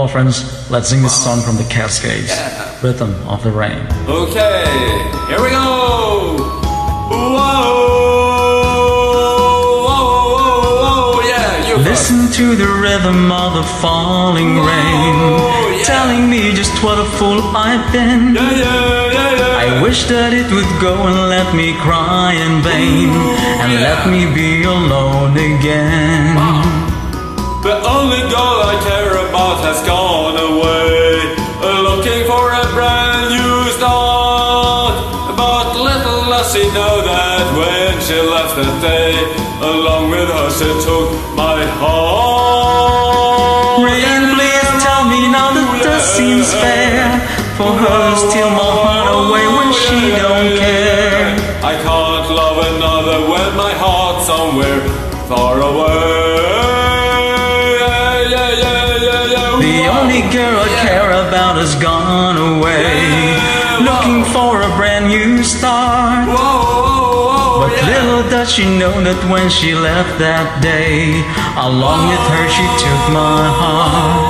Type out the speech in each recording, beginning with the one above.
Hello friends, let's sing this song from the Cascades, Yeah. Rhythm of the Rain. Okay, here we go. Whoa, whoa, whoa, whoa, yeah, Listen to the rhythm of the falling rain, yeah. telling me just what a fool I've been. Yeah, yeah, yeah, yeah. I wish that it would go and let me cry in vain, and yeah. let me be alone again. Does know that when she left that day, along with her she took my heart. Rain, please tell me now that this seems fair, for her to steal my heart away when she oh, don't care. I can't love another when my heart's somewhere far away. Yeah, yeah, yeah, yeah, yeah. The only girl I care about has gone away, looking for a brand new start. Whoa, whoa, whoa, But yeah. little does she know that when she left that day, along with her she took my heart.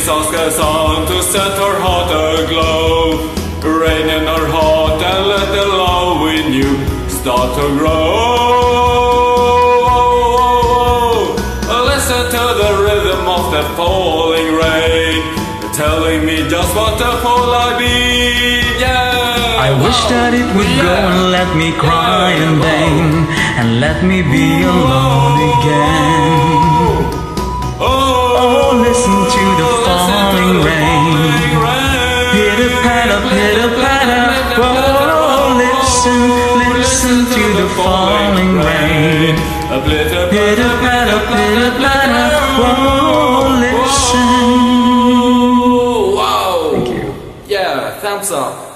Please ask a song to set her heart aglow. Rain in her heart and let the love in you start to grow. Listen to the rhythm of the falling rain, telling me just what a fool I've been. Yeah. I wish that it would go and let me cry in vain, and let me be alone again. Falling rain. Pitter patter, pitter patter. Whoa, listen. Wow. Thank you. Yeah, thumbs up.